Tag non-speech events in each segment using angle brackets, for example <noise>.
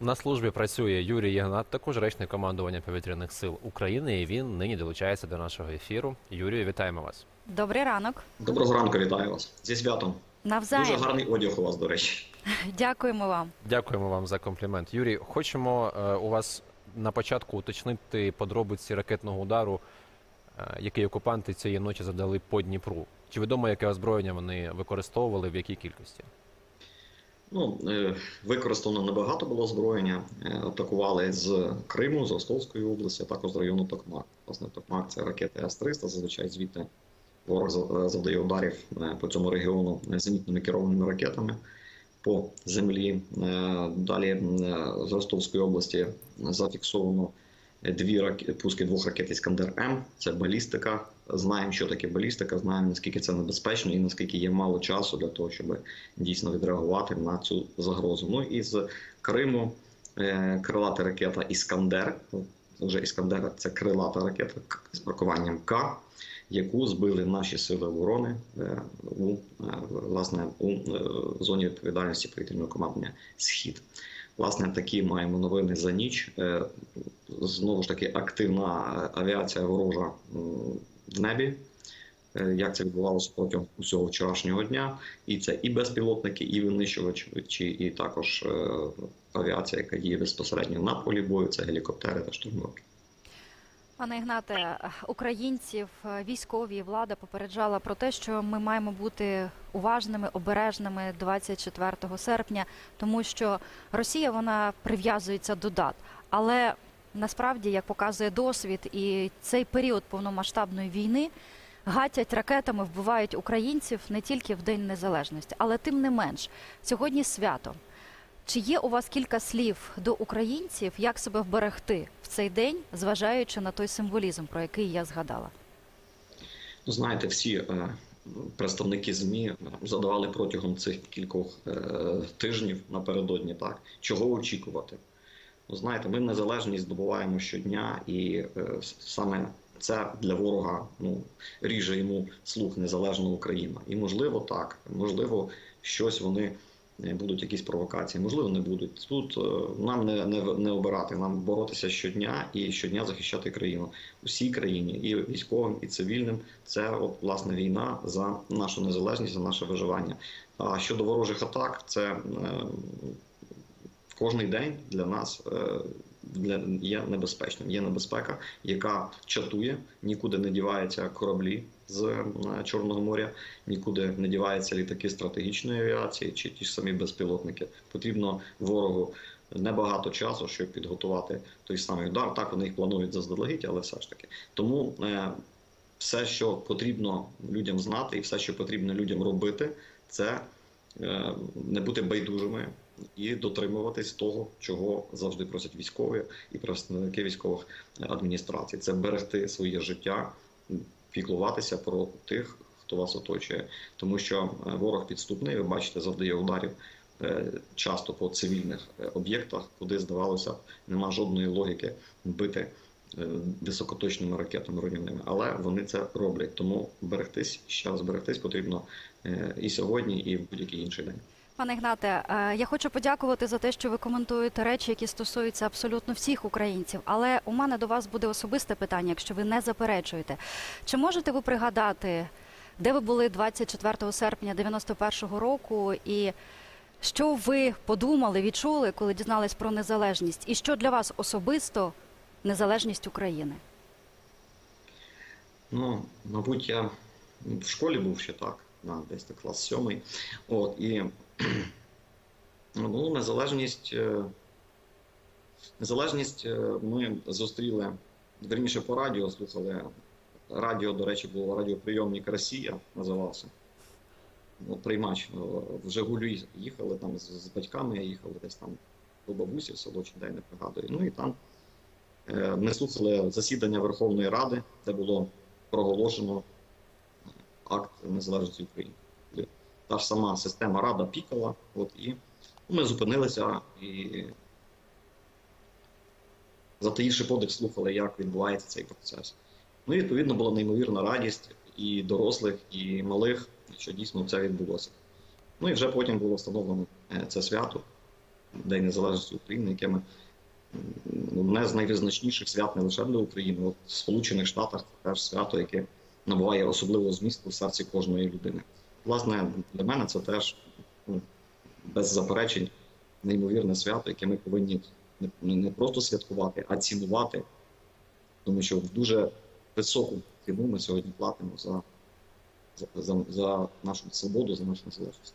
На службі працює Юрій Єгнат, також речник командування повітряних сил України. І він нині долучається до нашого ефіру. Юрію, вітаємо вас. Добрий ранок. Доброго ранку, вітаю вас зі святом. Дуже гарний одяг у вас, до речі. <laughs> Дякуємо вам. Дякуємо вам за комплімент. Юрій, хочемо е, у вас на початку уточнити подробиці ракетного удару, е, який окупанти цієї ночі задали по Дніпру. Чи відомо, яке озброєння вони використовували, в якій кількості? Ну, е, використано небагато було озброєння. Е, Атакували з Криму, з Ростовської області, а також з району Токмак. Власне, Токмак це ракети С-300, зазвичай звідти ворог е, завдає ударів по цьому регіону зенітними керованими ракетами по землі. Далі з Ростовської області зафіксовано дві раке- пуски двох ракет Іскандер М. Це балістика. Знаємо, що таке балістика, знаємо наскільки це небезпечно і наскільки є мало часу для того, щоб дійсно відреагувати на цю загрозу. Ну і з Криму е, крилата ракета Іскандер. Вже Іскандер це крилата ракета з маркуванням К, яку збили наші сили оборони е, у е, власне у зоні відповідальності повітряного командування Схід. Власне, такі маємо новини за ніч. Знову ж таки, активна авіація ворожа небі. Е, Як це відбувалося протягом усього вчорашнього дня, і це і безпілотники, і винищувачі, і також е, авіація, яка діє безпосередньо на полі бою, це гелікоптери та штурмовики. Пане Ігнате, українців, е, військові влада попереджала про те, що ми маємо бути уважними, обережними 24 серпня, тому що Росія вона прив'язується до дат. Але насправді, як показує досвід, і цей період повномасштабної війни гатять ракетами, вбивають українців не тільки в День Незалежності, але тим не менш сьогодні свято. Чи є у вас кілька слів до українців, як себе вберегти в цей день, зважаючи на той символізм, про який я згадала? Ну, знаєте, всі е, представники ЗМІ задавали протягом цих кількох е, тижнів напередодні, так чого очікувати. Ну, знаєте, ми незалежність здобуваємо щодня, і е, саме це для ворога ну, ріже йому слух незалежна Україна. І можливо так, можливо, щось вони. е, Будуть якісь провокації, можливо, не будуть. Тут е, нам не, не, не обирати, нам боротися щодня і щодня захищати країну. Усій країні, і військовим, і цивільним. Це от власне війна за нашу незалежність, за наше виживання. А щодо ворожих атак, це е, кожний день для нас е, для, є небезпечним. Є небезпека, яка чатує, нікуди не діваються кораблі з е, Чорного моря, нікуди не діваються літаки стратегічної авіації чи ті ж самі безпілотники. Потрібно ворогу небагато часу, щоб підготувати той самий удар. Так вони їх планують заздалегідь, але все ж таки. Тому е, все, що потрібно людям знати, і все, що потрібно людям робити, це не бути байдужими і дотримуватись того, чого завжди просять військові і представники військових адміністрацій. Це берегти своє життя, піклуватися про тих, хто вас оточує, тому що е, ворог підступний, ви бачите, завдає ударів е, часто по цивільних е, об'єктах, куди здавалося нема жодної логіки бити високоточними ракетами руйнівними, але вони це роблять. Тому берегтись ще раз берегтись потрібно і сьогодні, і в будь-який інший день. Пане Ігнате, е, я хочу подякувати за те, що ви коментуєте речі, які стосуються абсолютно всіх українців. Але у мене до вас буде особисте питання, якщо ви не заперечуєте. Чи можете ви пригадати, де ви були 24 серпня 91-го року, і що ви подумали, відчули, коли дізнались про незалежність? І що для вас особисто незалежність України? Ну, мабуть, я в школі був ще так, на десь так клас сьомий. От, і ну, незалежність, е, незалежність е, ми зустріли, верніше по радіо слухали. Радіо, до речі, було радіоприйомник Росія, називався. Ну, приймач е, в Жигулі їхали там з, з батьками, їхали десь там до бабусі в село, чи де не пригадую. Ну і там е, ми слухали засідання Верховної Ради, де було проголошено акт незалежності України. Та ж сама система Рада пікала, от і ми зупинилися і затаївши подих, слухали, як відбувається цей процес. Ну і відповідно була неймовірна радість і дорослих, і малих, що дійсно це відбулося. Ну і вже потім було встановлено е, це свято День Незалежності України, яке ми одне з найвизначніших свят не лише для України. От в Сполучених Штатах це теж свято, яке набуває особливого змісту в серці кожної людини. Власне, для мене це теж ну, без заперечень неймовірне свято, яке ми повинні не, не просто святкувати, а цінувати, тому що в дуже високу ціну ми сьогодні платимо за, за, за нашу свободу, за нашу незалежність.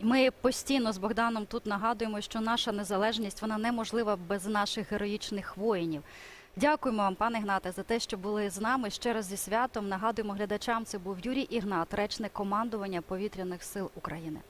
Ми постійно з Богданом тут нагадуємо, що наша незалежність вона неможлива без наших героїчних воїнів. Дякуємо вам, пане Гнате, за те, що були з нами. Ще раз зі святом нагадуємо глядачам. Це був Юрій Ігнат, речник командування повітряних сил України.